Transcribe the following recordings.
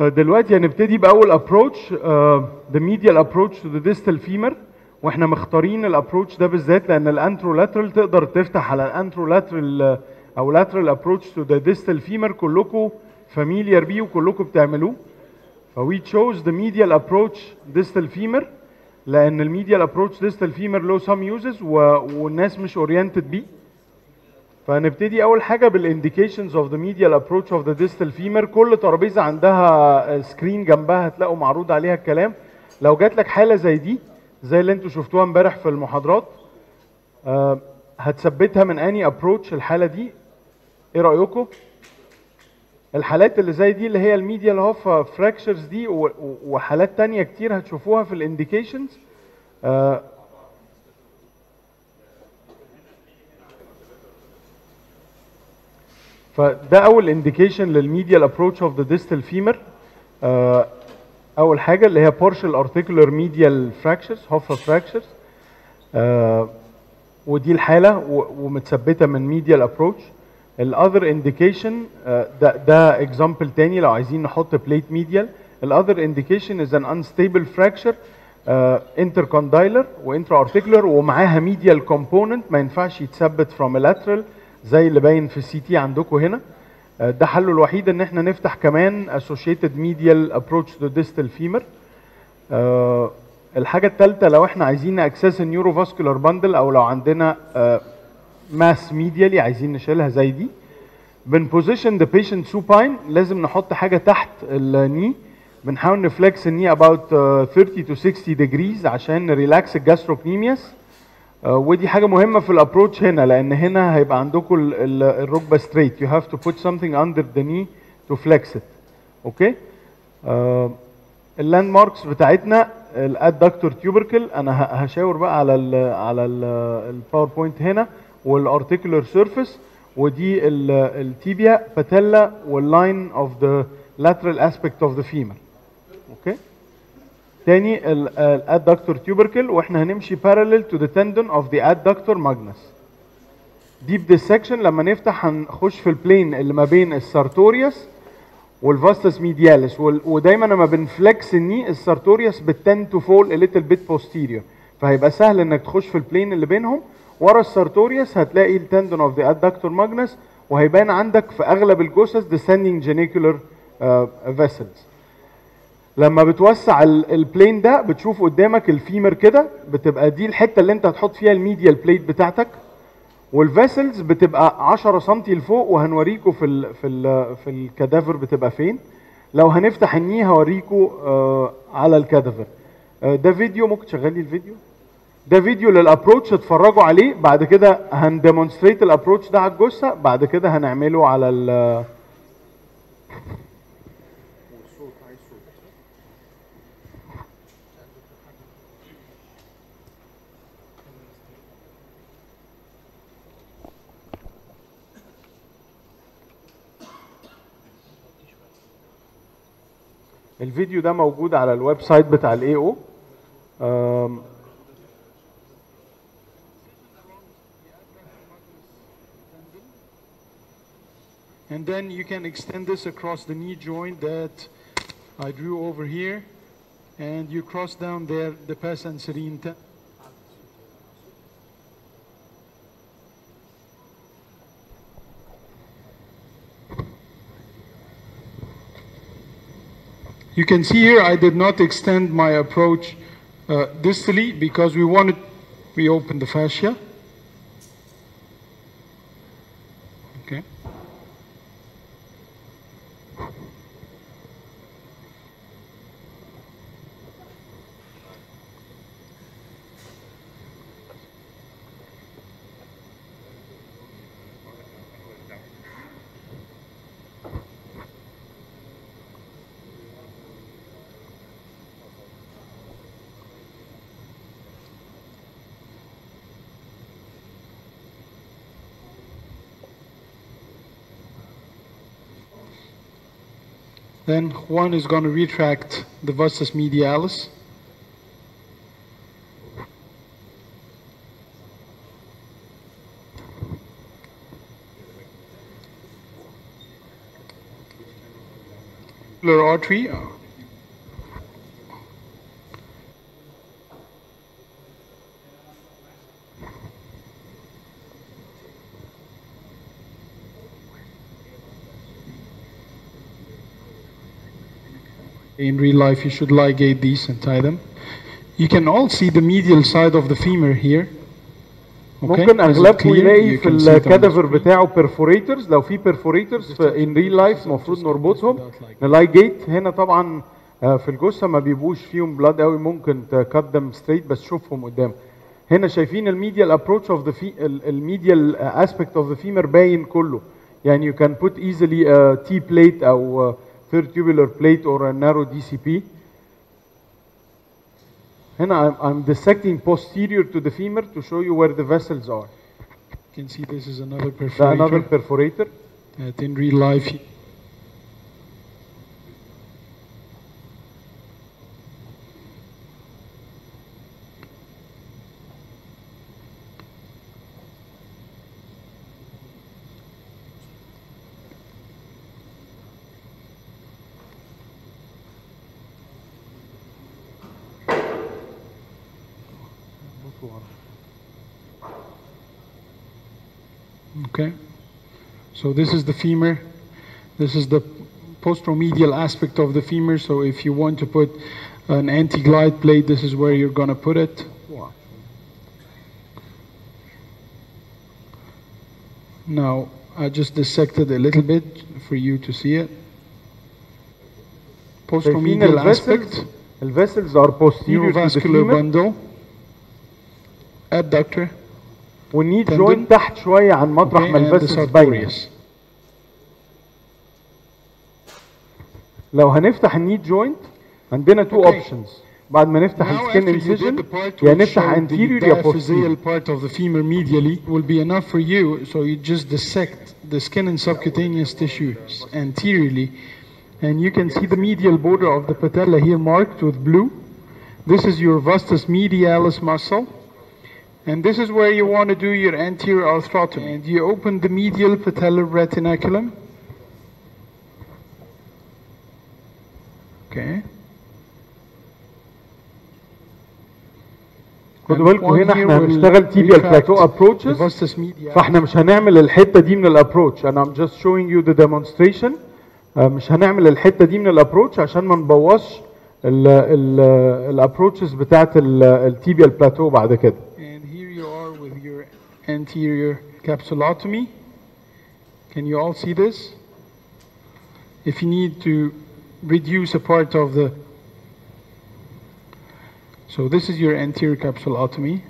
آه، دلوقتي هنبتدي بأول ابروتش ذا ميديال ابروتش تو ذا ديستال فيمر وإحنا مختارين الابروتش ده بالذات لأن الانترو لاترال تقدر تفتح على الانترو آه، لاترال أو لاترال ابروتش تو ذا ديستال فيمر كلكم فاميليار بيه وكلكم بتعملوه. فوي تشوز ذا ميديال ابروتش ديستال فيمر لأن الميديال ابروتش ديستال فيمر له سام يوزز والناس مش اورينتد بيه. فهنبتدي أول حاجة بالانديكيشنز اوف ذا ميديال ابروتش اوف ذا ديستال فيمر كل ترابيزة عندها سكرين جنبها هتلاقوا معروض عليها الكلام. لو جات لك حالة زي دي زي اللي أنتوا شفتوها امبارح في المحاضرات آه هتثبتها من اني ابروتش الحالة دي؟ إيه رأيكم؟ الحالات اللي زي دي اللي هي الميديال هوف فراكشرز دي وحالات تانية كتير هتشوفوها في الانديكيشنز آه فده أول انديكيشن للميديال ابروتش اوف ذا ديستال فيمر أول حاجة اللي هي articular medial fractures هوفا fractures. آه ودي الحالة ومتثبتة من ميديال ابروتش الاذر انديكيشن ده ده اكزامبل تاني لو عايزين نحط بليت ميديال الاذر انديكيشن از ان unstable fracture انتركوندايلر وانترا ارتيكولر ومعاها ميديال كومبوننت ما ينفعش يتثبت فروم lateral زي اللي باين في السي تي عندكم هنا. آه، ده حله الوحيد إن إحنا نفتح كمان medial approach to distal femur. آه، الحاجة الثالثة لو إحنا عايزين نأكسس النيوروفاسكولار باندل أو لو عندنا ماس ميديالي عايزين نشيلها زي دي. بنبوزيشن ذا بيشنت سوباين لازم نحط حاجة تحت الني. بنحاول نفلكس الني uh, 30 to 60 degrees عشان نريلاكس الجاستروكنيمياس آه، ودي حاجة مهمة في الابروتش هنا لأن هنا هيبقى عندكم ال- ال- الركبة ستريت you have to put something under the knee to flex it. أوكي آه، اللاند ماركس بتاعتنا الادكتور تيوبركل أنا هشاور بقى على ال على الباوربوينت هنا والارتيكولار سيرفيس ودي التيبيا باتيلا واللاين اوف ذا lateral aspect of the femur. أوكي تاني الادكتور تيوبركل وإحنا هنمشي parallel to the tendon of the adductor magnus. ديب ديسكشن لما نفتح هنخش في البلين اللي ما بين السارتوريوس والفاستس ميدياليس ودايما لما بنفلكس الني السارتوريوس بتند تو فول little bit posterior. فهيبقى سهل إنك تخش في البلين اللي بينهم. ورا السارتوريوس هتلاقي التندون اوف ذا adductor magnus. وهيبان عندك في أغلب الجثث descending genicular uh, لما بتوسع ال- البلين ده بتشوف قدامك الفيمر كده بتبقى دي الحتة اللي انت هتحط فيها الميديال بليت بتاعتك. والفيسلز بتبقى 10 سم لفوق وهنوريكم في ال في ال في الكادافر بتبقى فين. لو هنفتح الني هوريكم آه على الكادافر آه ده فيديو ممكن تشغلي الفيديو؟ ده فيديو للابروتش اتفرجوا عليه. بعد كده هنديمونستريت الابروتش ده على الجثة. بعد كده هنعمله على ال الفيديو ده موجود على الويب سايت بتاع الاي أو And then you can extend this across the knee joint that I drew over here. And you cross down there the pes and serine You can see here I did not extend my approach uh, distally because we wanted, we opened the fascia. Okay. Then Juan is going to retract the vastus medialis. artery. In real life, you should ligate these and tie them. You can all see the medial side of the femur here. Okay, ممكن is it اغلبكم clear? يلاقي You في can see it on the الكادافر screen. بتاعه perforators لو في perforators في in real life المفروض نربطهم نلايجيت هنا طبعا آه، في الجثه ما بيبقوش فيهم بلاد قوي ممكن تكت them straight بس شوفهم قدام هنا شايفين الميديال ابروتش اوف ذا الميديال اسبكت اوف ذا فيمر باين كله يعني you can put easily a T plate او uh, third tubular plate or a narrow DCP. And I'm, I'm dissecting posterior to the femur to show you where the vessels are. You can see this is another perforator. Another perforator. That in real life Okay? So this is the femur. This is the posteromedial aspect of the femur. So if you want to put an anti-glide plate, this is where you're going to put it. Now, I just dissected a little bit for you to see it. Posteromedial aspect. Vessels, vessels are posterior vascular to the femur. bundle adductor, والني tendon. جوينت تحت شويه عن مطرح okay, ما and the الفيسلز باينه sartorius. لو هنفتح الني جوينت عندنا تو Okay. اوبشنز بعد ما نفتح Now, السكين after you did انسيجن the part يا which نفتح showed the anterior يا posterior diaphyseal part of the femur medially will be enough for you. So you just dissect the skin and subcutaneous tissues anteriorly, and you can see the medial border of the patella here marked with blue. This is your vastus medialis muscle. And this is where you want to do your anterior arthrotomy. And you open the medial patellar retinaculum. Okay. خدوا بالكم هنا إحنا هنشتغل تيبيال بلاتو ابروتشز فاحنا مش هنعمل الحتة دي من الابروتش أنا ام جاست شوينج يو ذا ديمونستريشن مش هنعمل الحتة دي من الابروتش عشان ما نبوظش الابروتشز بتاعت التيبيال بلاتو بعد كده anterior capsulotomy. Can you all see this? If you need to reduce a part of the so this is your anterior capsulotomy.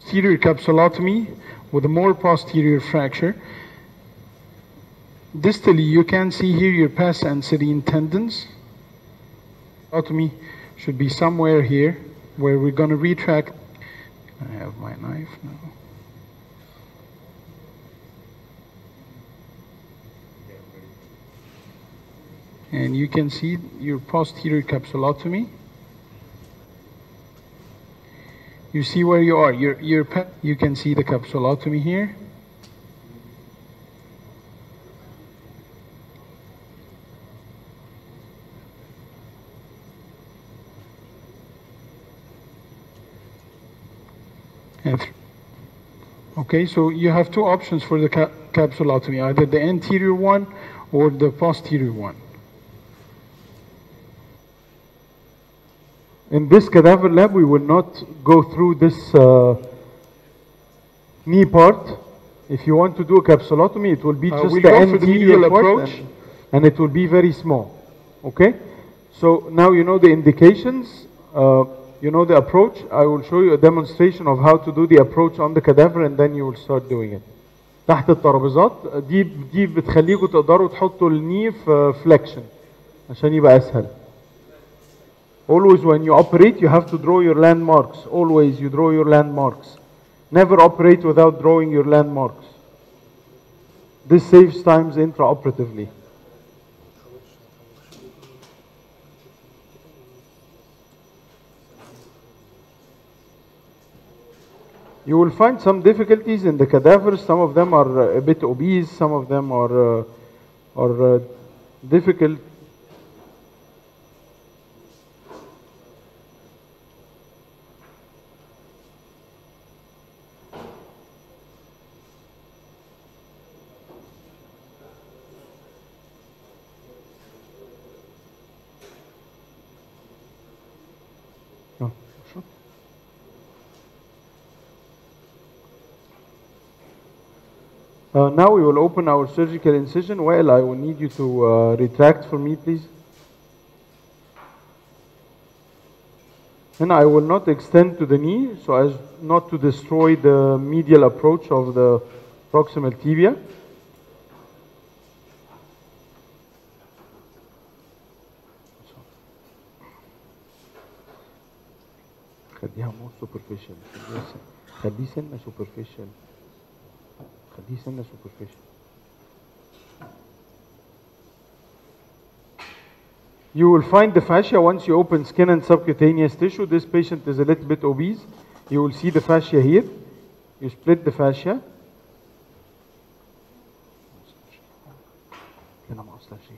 Posterior capsulotomy with a more posterior fracture. Distally, you can see here your pes anserine tendons. Capsulotomy should be somewhere here where we're going to retract. I have my knife now. And you can see your posterior capsulotomy. You see where you are. Your, your, you can see the capsulotomy here. And th- okay, so you have two options for the ca- capsulotomy, either the anterior one or the posterior one. In this cadaver lab, we will not go through this uh, knee part. If you want to do a capsulotomy, it will be Uh, just we'll the the anterior medial approach. And, and it will be very small. Okay? So now you know the indications, uh, you know the approach. I will show you a demonstration of how to do the approach on the cadaver and then you will start doing it. تحت الترابيزات دي دي بتخليكم تقدروا تحطوا الني في فليكشن عشان يبقى اسهل. Always when you operate, you have to draw your landmarks. Always you draw your landmarks. Never operate without drawing your landmarks. This saves times intraoperatively. You will find some difficulties in the cadavers. Some of them are uh, a bit obese. Some of them are uh, are uh, difficult Uh, now we will open our surgical incision. Well, I will need you to uh, retract for me, please. And I will not extend to the knee so as not to destroy the medial approach of the proximal tibia. خليها more superficial خليها س- خليه سنة superficial خليه سنة superficial You will find the fascia once you open skin and subcutaneous tissue. This patient is a little bit obese. You will see the fascia here. You split the fascia. هنا ما أصلا شيء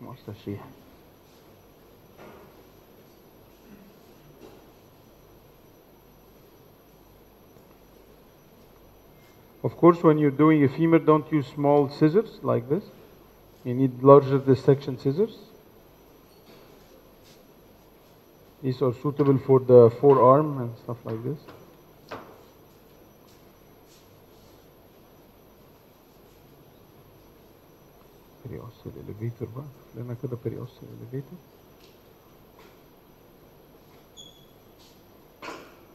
ما أصلا Of course, when you're doing a femur, don't use small scissors like this. You need larger dissection scissors. These are suitable for the forearm and stuff like this. Periosteal elevator بقى لنا كده periosteal elevator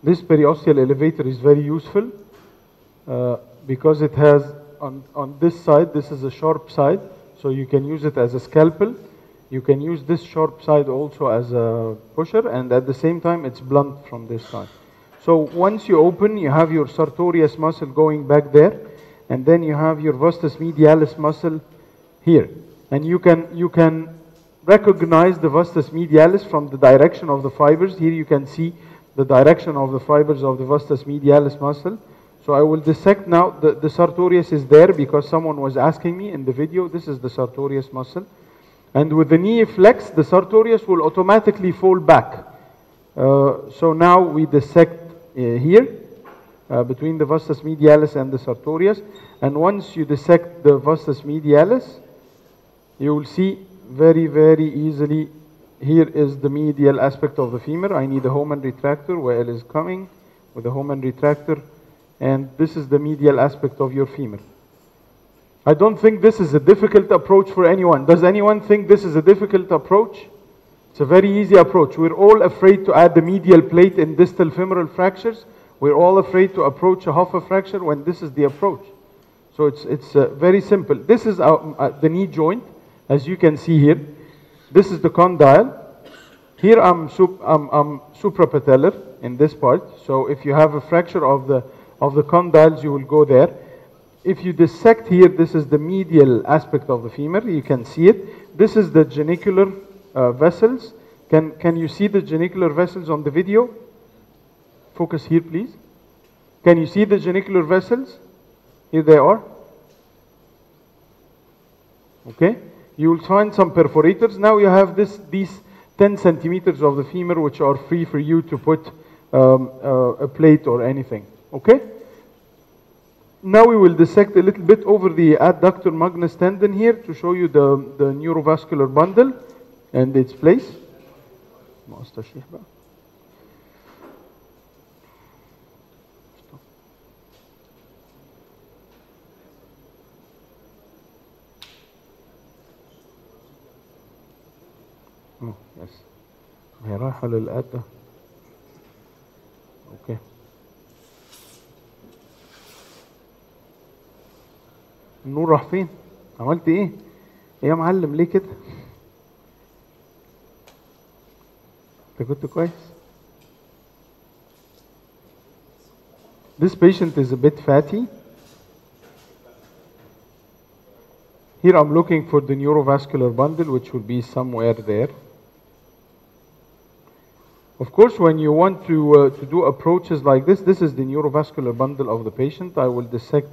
This periosteal elevator is very useful uh, because it has on, on this side, this is a sharp side, so you can use it as a scalpel. You can use this sharp side also as a pusher, and at the same time, it's blunt from this side. So once you open, you have your sartorius muscle going back there, and then you have your vastus medialis muscle here. And you can, you can recognize the vastus medialis from the direction of the fibers. Here you can see the direction of the fibers of the vastus medialis muscle. So I will dissect now. The, the sartorius is there because someone was asking me in the video. This is the sartorius muscle. And with the knee flex, the sartorius will automatically fall back. Uh, so now we dissect uh, here uh, between the vastus medialis and the sartorius. And once you dissect the vastus medialis, you will see very, very easily here is the medial aspect of the femur. I need a Hohmann retractor where L is coming with a Hohmann retractor. And this is the medial aspect of your femur. I don't think this is a difficult approach for anyone. Does anyone think this is a difficult approach? It's a very easy approach. We're all afraid to add the medial plate in distal femoral fractures. We're all afraid to approach a Hoffa fracture when this is the approach. So it's, it's uh, very simple. This is uh, the knee joint, as you can see here. This is the condyle. Here I'm, sup, I'm, I'm suprapatellar in this part. So if you have a fracture of the, of the condyles, you will go there. If you dissect here, this is the medial aspect of the femur. You can see it. This is the genicular uh, vessels. Can, can you see the genicular vessels on the video? Focus here, please. Can you see the genicular vessels? Here they are. Okay. You will find some perforators. Now you have this, these 10 centimeters of the femur which are free for you to put um, uh, a plate or anything. Okay? Now we will dissect a little bit over the adductor magnus tendon here to show you the, the neurovascular bundle and its place. Oh, yes. أوكي. النور راح فين؟ عملت ايه؟ ايه يا معلم ليه كده؟ انت كنت كويس؟ This patient is a bit fatty. Here I'm looking for the neurovascular bundle, which will be somewhere there. Of course, when you want to, uh, to do approaches like this, this is the neurovascular bundle of the patient. I will dissect.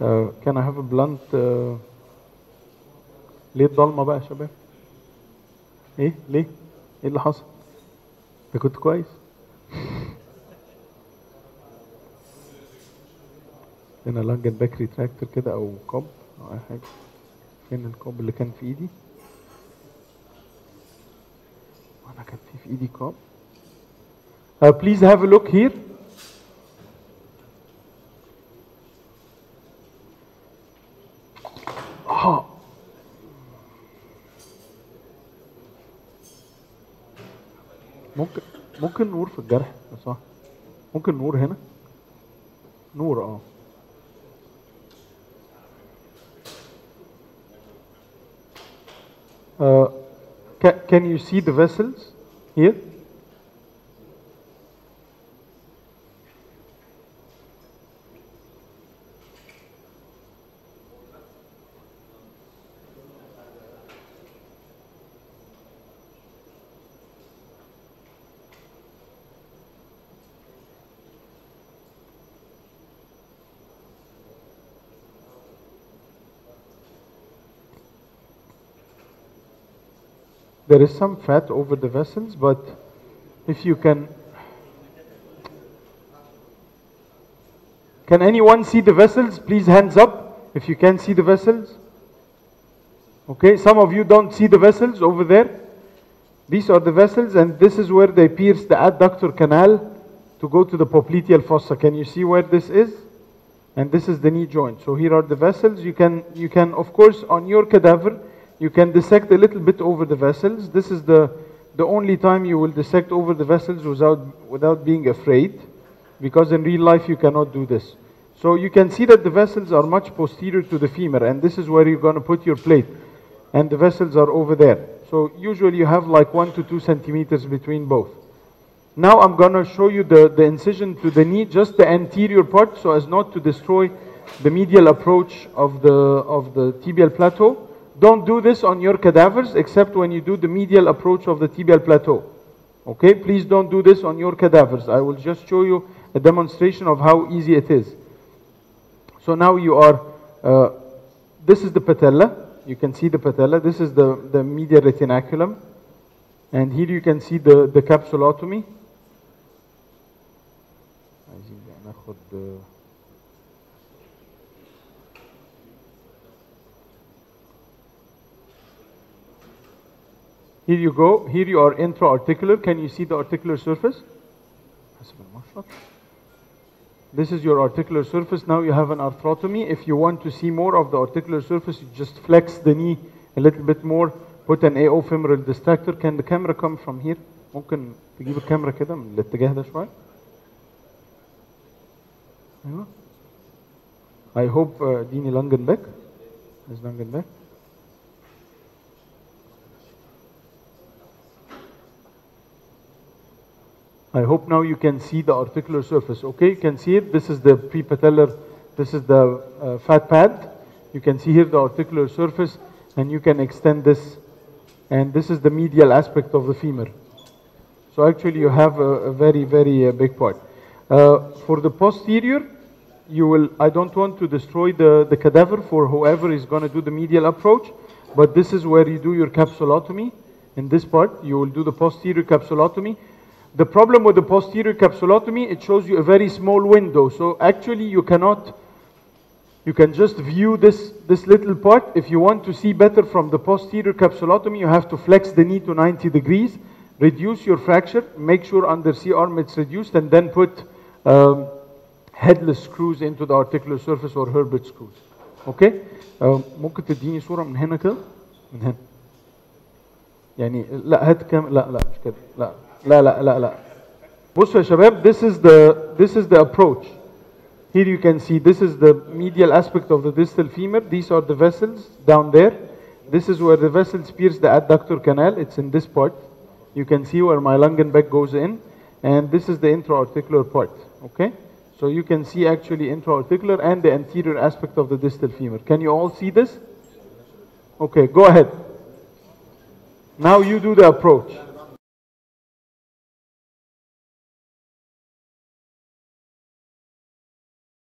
A blunt? Uh, ليه الضلمة بقى يا شباب؟ إيه؟ ليه؟ إيه اللي حصل؟ انت كنت كويس؟ هنا لانجن باك ريتراكتور كده أو كوب أو أي حاجة فين الكوب اللي كان في إيدي؟ أنا كان في في إيدي كوب Uh, please have a look here. الضحى ممكن ممكن نور في الجرح صح ممكن نور هنا. نور آه. آه، uh, can, can you see the vessels here? There is some fat over the vessels, but if you can. Can anyone see the vessels? Please hands up if you can see the vessels. Okay, some of you don't see the vessels over there. These are the vessels, and this is where they pierce the adductor canal to go to the popliteal fossa. Can you see where this is? And this is the knee joint. So here are the vessels. You can, you can, of course, on your cadaver, you can dissect a little bit over the vessels. This is the, the only time you will dissect over the vessels without, without being afraid, because in real life you cannot do this. So you can see that the vessels are much posterior to the femur, and this is where you're going to put your plate. And the vessels are over there. So usually you have like one to two centimeters between both. Now I'm going to show you the, the incision to the knee, just the anterior part, so as not to destroy the medial approach of the, of the tibial plateau. Don't do this on your cadavers except when you do the medial approach of the tibial plateau. Okay, please don't do this on your cadavers. I will just show you a demonstration of how easy it is. So now you are, uh, this is the patella. You can see the patella. This is the, the medial retinaculum. And here you can see the, the capsulotomy. Here you go. Here you are intra-articular. Can you see the articular surface? حسب المشرط. This is your articular surface. Now you have an arthrotomy. If you want to see more of the articular surface, you just flex the knee a little bit more. Put an AO femoral distractor. Can the camera come from here? ممكن تجيب الكاميرا كده من الاتجاه ده شوية. أيوه. I hope uh, Dini Langenbeck is Langenbeck. I hope now you can see the articular surface. Okay, you can see it. This is the prepatellar, this is the uh, fat pad. You can see here the articular surface, and you can extend this. And this is the medial aspect of the femur. So actually, you have a, a very, very uh, big part. Uh, for the posterior, you will. I don't want to destroy the, the cadaver for whoever is going to do the medial approach, but this is where you do your capsulotomy. In this part, you will do the posterior capsulotomy. The problem with the posterior capsulotomy, it shows you a very small window. So actually you cannot, you can just view this, this little part. If you want to see better from the posterior capsulotomy, you have to flex the knee to 90 degrees, reduce your fracture, make sure under C arm it's reduced, and then put um, headless screws into the articular surface or Herbert screws. Okay? um, ممكن تديني صورة من هنا كده؟ من هنا. يعني لا هات كام لا لا مش كده. لا. لا لا لا لا. بصوا يا شباب this is the this is the approach. Here you can see this is the medial aspect of the distal femur. These are the vessels down there. This is where the vessels pierce the adductor canal. It's in this part. You can see where my Langenbeck goes in. And this is the intraarticular part okay? So you can see actually intraarticular and the anterior aspect of the distal femur. Can you all see this? Okay go ahead now you do the approach